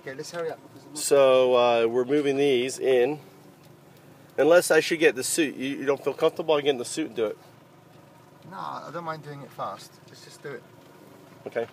Okay, let's hurry up. So uh, we're moving these in. Unless I should get the suit. You, you don't feel comfortable? getting the suit and do it. No, I don't mind doing it fast. Let's just do it. Okay.